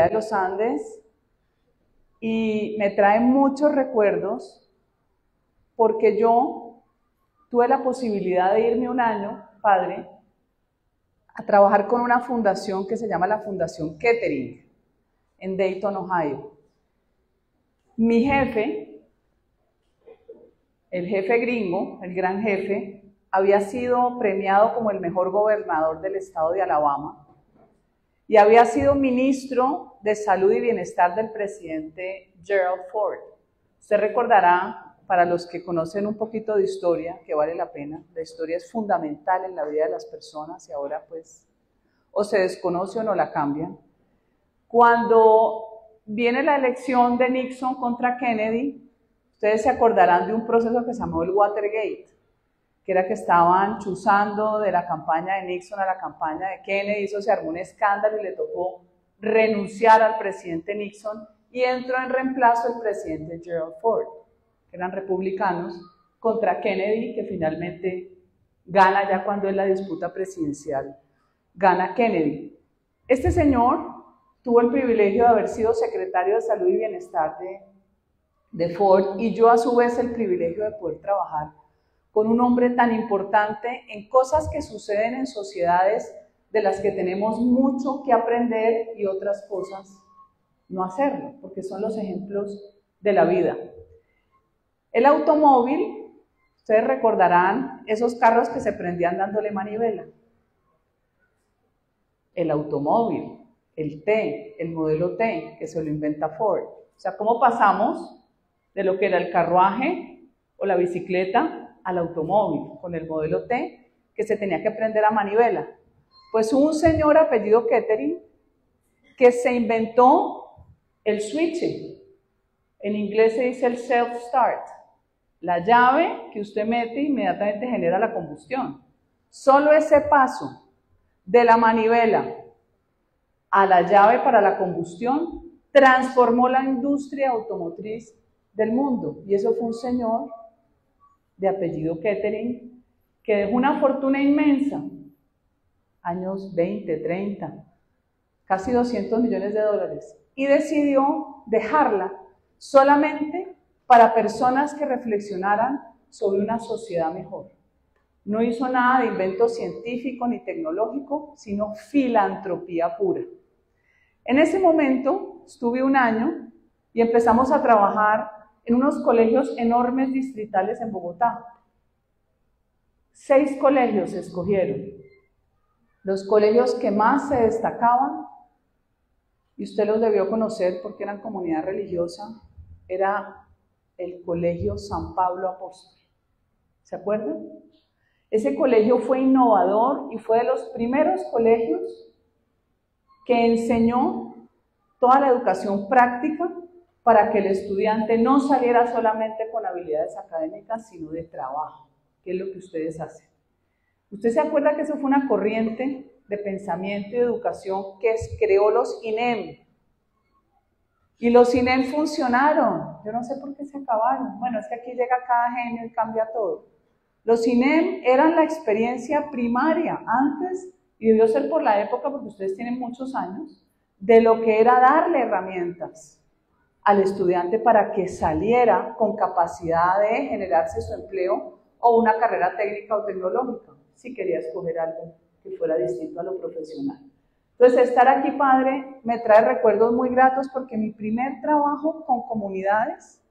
de los Andes y me trae muchos recuerdos porque yo tuve la posibilidad de irme un año, padre, a trabajar con una fundación que se llama la Fundación Kettering en Dayton, Ohio. Mi jefe, el jefe gringo, el gran jefe, había sido premiado como el mejor gobernador del estado de Alabama y había sido ministro de Salud y Bienestar del presidente Gerald Ford. Usted recordará, para los que conocen un poquito de historia, que vale la pena, la historia es fundamental en la vida de las personas y ahora pues o se desconoce o no la cambian. Cuando viene la elección de Nixon contra Kennedy, ustedes se acordarán de un proceso que se llamó el Watergate, que era que estaban chuzando de la campaña de Nixon a la campaña de Kennedy, eso se armó un escándalo y le tocó renunciar al presidente Nixon y entró en reemplazo el presidente Gerald Ford, que eran republicanos, contra Kennedy, que finalmente gana ya cuando es la disputa presidencial, gana Kennedy. Este señor tuvo el privilegio de haber sido secretario de Salud y Bienestar de, de Ford y yo a su vez el privilegio de poder trabajar con un hombre tan importante en cosas que suceden en sociedades de las que tenemos mucho que aprender y otras cosas no hacerlo, porque son los ejemplos de la vida. El automóvil, ustedes recordarán esos carros que se prendían dándole manivela. El automóvil, el T, el modelo T, que se lo inventa Ford. O sea, ¿cómo pasamos de lo que era el carruaje o la bicicleta al automóvil con el modelo T, que se tenía que prender a manivela? Pues un señor apellido Kettering que se inventó el switch. En inglés se dice el self-start. La llave que usted mete inmediatamente genera la combustión. Solo ese paso de la manivela a la llave para la combustión, transformó la industria automotriz del mundo. Y eso fue un señor de apellido Kettering que dejó una fortuna inmensa, años 20, 30, casi 200 millones de dólares, y decidió dejarla solamente para personas que reflexionaran sobre una sociedad mejor. No hizo nada de invento científico ni tecnológico, sino filantropía pura. En ese momento estuve un año y empezamos a trabajar en unos colegios enormes distritales en Bogotá. Seis colegios se escogieron. Los colegios que más se destacaban, y usted los debió conocer porque eran comunidad religiosa, era el Colegio San Pablo Apóstol. ¿Se acuerdan? Ese colegio fue innovador y fue de los primeros colegios que enseñó toda la educación práctica para que el estudiante no saliera solamente con habilidades académicas, sino de trabajo, que es lo que ustedes hacen. ¿Usted se acuerda que eso fue una corriente de pensamiento y educación que creó los INEM? Y los INEM funcionaron. Yo no sé por qué se acabaron. Bueno, es que aquí llega cada genio y cambia todo. Los INEM eran la experiencia primaria antes y debió ser por la época, porque ustedes tienen muchos años, de lo que era darle herramientas al estudiante para que saliera con capacidad de generarse su empleo o una carrera técnica o tecnológica, si quería escoger algo que fuera distinto a lo profesional. Entonces, estar aquí, padre, me trae recuerdos muy gratos porque mi primer trabajo con comunidades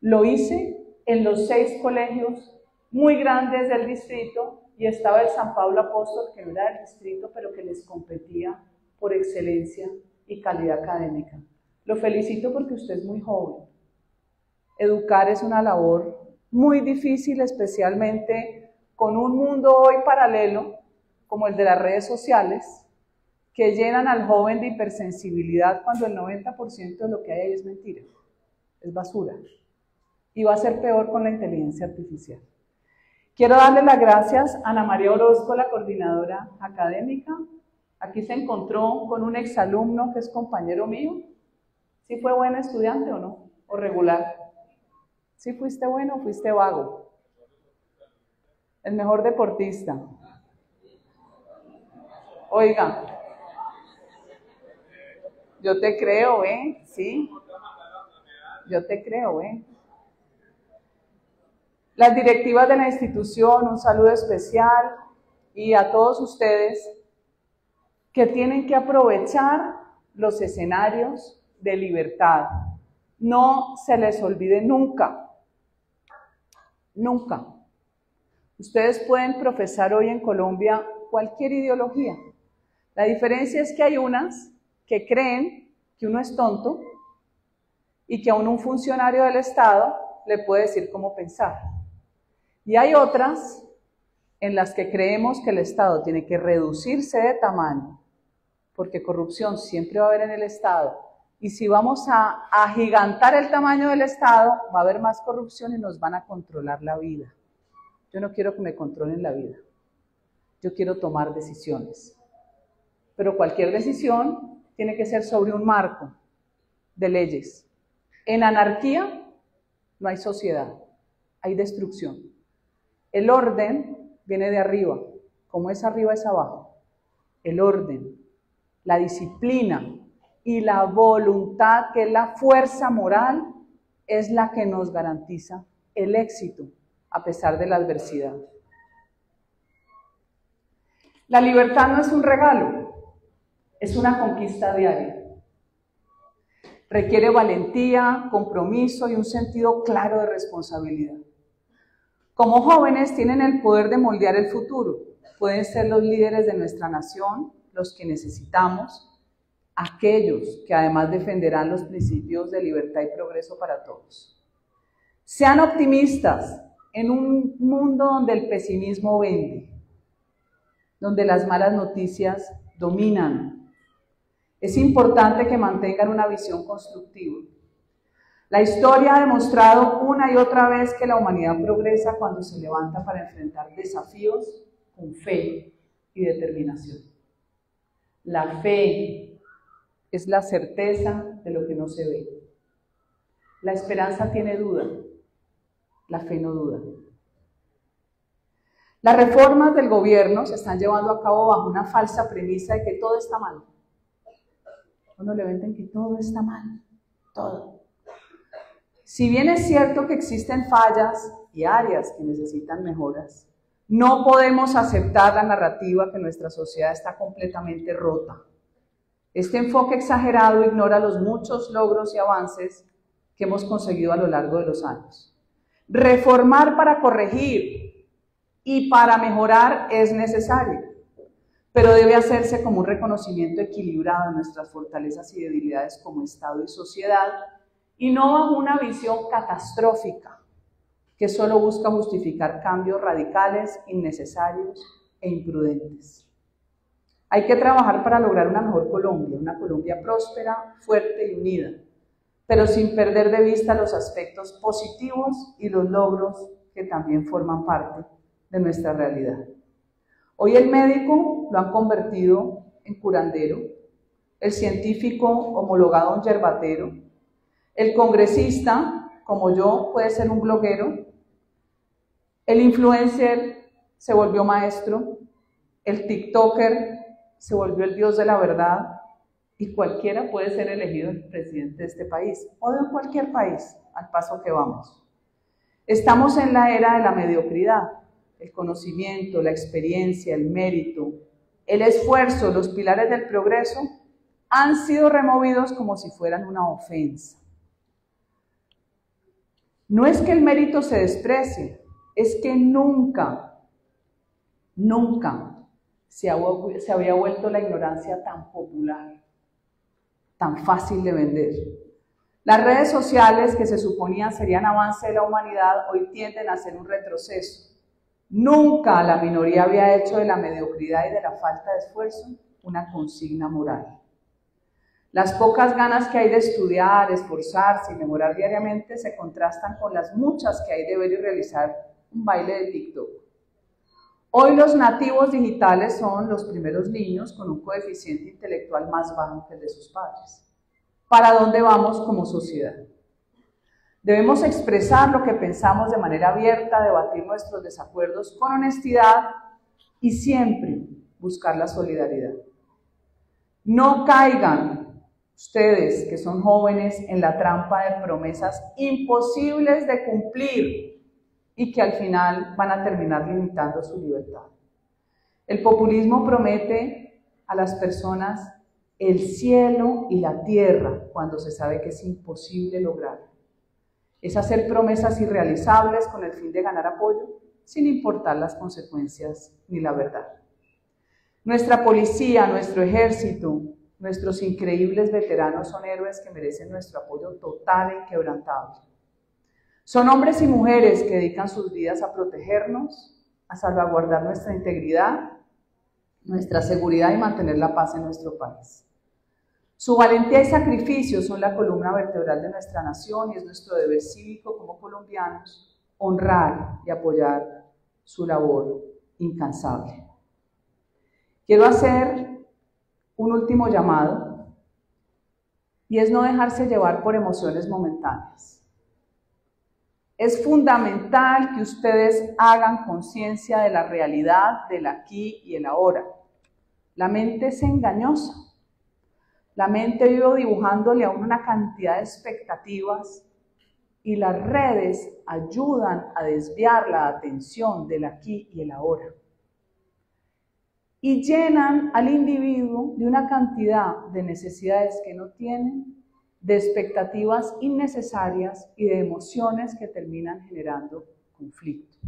lo hice en los seis colegios muy grandes del distrito y estaba el San Pablo Apóstol, que no era del distrito, pero que les competía por excelencia y calidad académica. Lo felicito porque usted es muy joven. Educar es una labor muy difícil, especialmente con un mundo hoy paralelo, como el de las redes sociales, que llenan al joven de hipersensibilidad cuando el 90% de lo que hay ahí es mentira, es basura. Y va a ser peor con la inteligencia artificial. Quiero darle las gracias a Ana María Orozco, la coordinadora académica. Aquí se encontró con un exalumno que es compañero mío. ¿Sí fue buen estudiante o no? ¿O regular? ¿Sí fuiste bueno o fuiste vago? El mejor deportista. Oiga, Yo te creo, ¿eh? Sí. Yo te creo, ¿eh? Las directivas de la institución, un saludo especial y a todos ustedes que tienen que aprovechar los escenarios de libertad. No se les olvide nunca, nunca. Ustedes pueden profesar hoy en Colombia cualquier ideología. La diferencia es que hay unas que creen que uno es tonto y que aún un funcionario del Estado le puede decir cómo pensar. Y hay otras en las que creemos que el Estado tiene que reducirse de tamaño, porque corrupción siempre va a haber en el Estado. Y si vamos a agigantar el tamaño del Estado, va a haber más corrupción y nos van a controlar la vida. Yo no quiero que me controlen la vida. Yo quiero tomar decisiones. Pero cualquier decisión tiene que ser sobre un marco de leyes. En anarquía no hay sociedad, hay destrucción. El orden viene de arriba, como es arriba es abajo. El orden, la disciplina y la voluntad, que es la fuerza moral, es la que nos garantiza el éxito a pesar de la adversidad. La libertad no es un regalo, es una conquista diaria. Requiere valentía, compromiso y un sentido claro de responsabilidad. Como jóvenes tienen el poder de moldear el futuro. Pueden ser los líderes de nuestra nación, los que necesitamos, aquellos que además defenderán los principios de libertad y progreso para todos. Sean optimistas en un mundo donde el pesimismo vende, donde las malas noticias dominan. Es importante que mantengan una visión constructiva la historia ha demostrado una y otra vez que la humanidad progresa cuando se levanta para enfrentar desafíos con fe y determinación. La fe es la certeza de lo que no se ve. La esperanza tiene duda, la fe no duda. Las reformas del gobierno se están llevando a cabo bajo una falsa premisa de que todo está mal. Cuando le venden que todo está mal, todo. Si bien es cierto que existen fallas y áreas que necesitan mejoras, no podemos aceptar la narrativa que nuestra sociedad está completamente rota. Este enfoque exagerado ignora los muchos logros y avances que hemos conseguido a lo largo de los años. Reformar para corregir y para mejorar es necesario, pero debe hacerse como un reconocimiento equilibrado de nuestras fortalezas y debilidades como Estado y sociedad y no bajo una visión catastrófica que solo busca justificar cambios radicales, innecesarios e imprudentes. Hay que trabajar para lograr una mejor Colombia, una Colombia próspera, fuerte y unida, pero sin perder de vista los aspectos positivos y los logros que también forman parte de nuestra realidad. Hoy el médico lo han convertido en curandero, el científico homologado en yerbatero, el congresista, como yo, puede ser un bloguero. El influencer se volvió maestro. El TikToker se volvió el dios de la verdad. Y cualquiera puede ser elegido el presidente de este país o de cualquier país, al paso que vamos. Estamos en la era de la mediocridad. El conocimiento, la experiencia, el mérito, el esfuerzo, los pilares del progreso han sido removidos como si fueran una ofensa. No es que el mérito se desprecie, es que nunca, nunca se, había vuelto la ignorancia tan popular, tan fácil de vender. Las redes sociales que se suponían serían avance de la humanidad hoy tienden a ser un retroceso. Nunca la minoría había hecho de la mediocridad y de la falta de esfuerzo una consigna moral. Las pocas ganas que hay de estudiar, esforzarse y mejorar diariamente se contrastan con las muchas que hay de ver y realizar un baile de TikTok. Hoy los nativos digitales son los primeros niños con un coeficiente intelectual más bajo que el de sus padres. ¿Para dónde vamos como sociedad? Debemos expresar lo que pensamos de manera abierta, debatir nuestros desacuerdos con honestidad y siempre buscar la solidaridad. No caigan Ustedes que son jóvenes en la trampa de promesas imposibles de cumplir y que al final van a terminar limitando su libertad. El populismo promete a las personas el cielo y la tierra cuando se sabe que es imposible lograr. Es hacer promesas irrealizables con el fin de ganar apoyo sin importar las consecuencias ni la verdad. Nuestra policía, nuestro ejército, nuestros increíbles veteranos son héroes que merecen nuestro apoyo total e inquebrantable. Son hombres y mujeres que dedican sus vidas a protegernos, a salvaguardar nuestra integridad, nuestra seguridad y mantener la paz en nuestro país. Su valentía y sacrificio son la columna vertebral de nuestra nación y es nuestro deber cívico como colombianos honrar y apoyar su labor incansable. Quiero hacer un último llamado y es no dejarse llevar por emociones momentáneas. Es fundamental que ustedes hagan conciencia de la realidad del aquí y el ahora. La mente es engañosa. La mente vive dibujándole a una cantidad de expectativas y las redes ayudan a desviar la atención del aquí y el ahora. Y llenan al individuo de una cantidad de necesidades que no tienen, de expectativas innecesarias y de emociones que terminan generando conflicto.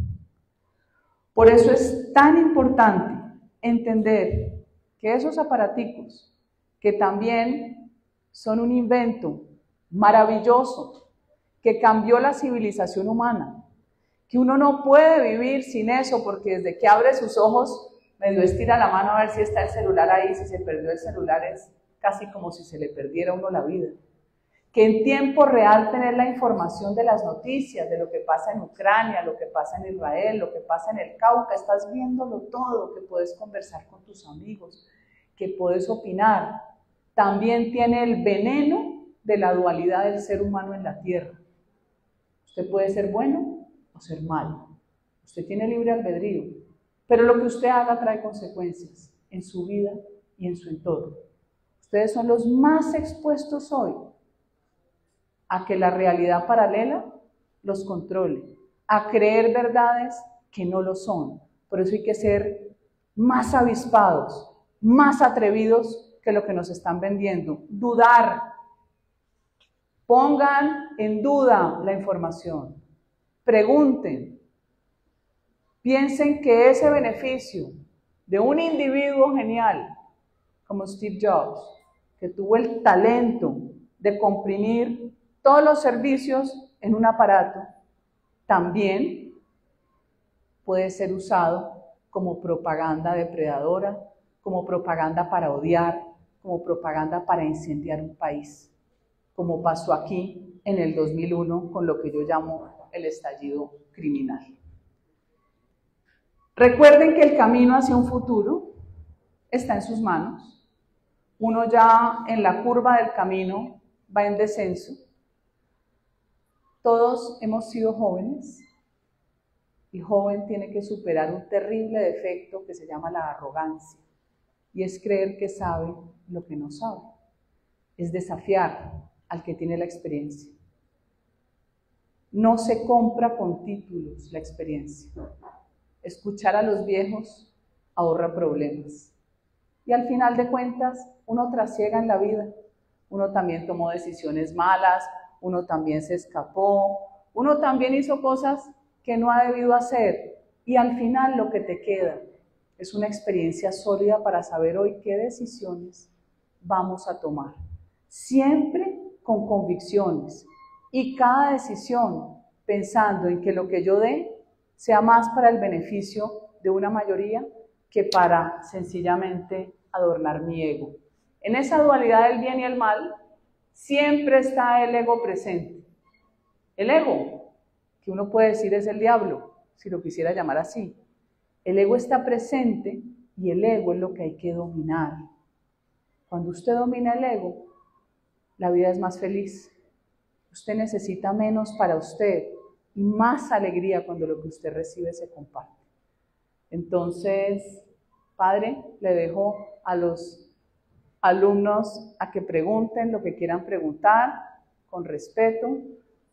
Por eso es tan importante entender que esos aparaticos, que también son un invento maravilloso que cambió la civilización humana, que uno no puede vivir sin eso porque desde que abre sus ojos, medio estira la mano a ver si está el celular ahí, si se perdió el celular es casi como si se le perdiera a uno la vida. Que en tiempo real tener la información de las noticias, de lo que pasa en Ucrania, lo que pasa en Israel, lo que pasa en el Cauca, estás viéndolo todo, que puedes conversar con tus amigos, que puedes opinar. También tiene el veneno de la dualidad del ser humano en la tierra. Usted puede ser bueno o ser malo. Usted tiene libre albedrío. Pero lo que usted haga trae consecuencias en su vida y en su entorno. Ustedes son los más expuestos hoy a que la realidad paralela los controle, a creer verdades que no lo son. Por eso hay que ser más avispados, más atrevidos que lo que nos están vendiendo. Dudar, Pongan en duda la información. Pregunten. Piensen que ese beneficio de un individuo genial como Steve Jobs, que tuvo el talento de comprimir todos los servicios en un aparato, también puede ser usado como propaganda depredadora, como propaganda para odiar, como propaganda para incendiar un país como pasó aquí en el 2001 con lo que yo llamo el estallido criminal. Recuerden que el camino hacia un futuro está en sus manos. Uno ya en la curva del camino va en descenso. Todos hemos sido jóvenes y joven tiene que superar un terrible defecto que se llama la arrogancia y es creer que sabe lo que no sabe. Es desafiar al que tiene la experiencia. No se compra con títulos la experiencia. Escuchar a los viejos ahorra problemas. Y al final de cuentas, uno trasiega en la vida. Uno también tomó decisiones malas, uno también se escapó, uno también hizo cosas que no ha debido hacer. Y al final lo que te queda es una experiencia sólida para saber hoy qué decisiones vamos a tomar. Siempre con convicciones y cada decisión pensando en que lo que yo dé sea más para el beneficio de una mayoría que para sencillamente adornar mi ego. En esa dualidad del bien y el mal siempre está el ego presente. El ego, que uno puede decir es el diablo, si lo quisiera llamar así. El ego está presente y el ego es lo que hay que dominar. Cuando usted domina el ego, la vida es más feliz. Usted necesita menos para usted y más alegría cuando lo que usted recibe se comparte. Entonces, Padre, le dejo a los alumnos a que pregunten lo que quieran preguntar con respeto.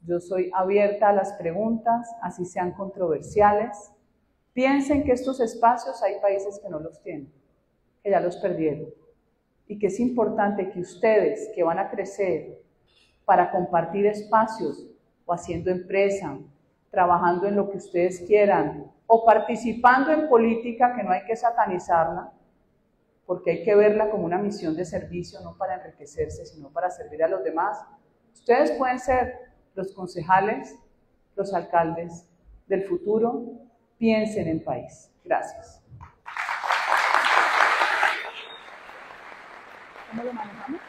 Yo soy abierta a las preguntas, así sean controversiales. Piensen que estos espacios hay países que no los tienen, que ya los perdieron y que es importante que ustedes que van a crecer para compartir espacios o haciendo empresa, trabajando en lo que ustedes quieran o participando en política que no hay que satanizarla, porque hay que verla como una misión de servicio, no para enriquecerse, sino para servir a los demás. Ustedes pueden ser los concejales, los alcaldes del futuro. Piensen en país. Gracias. ¿Cómo lo manejamos?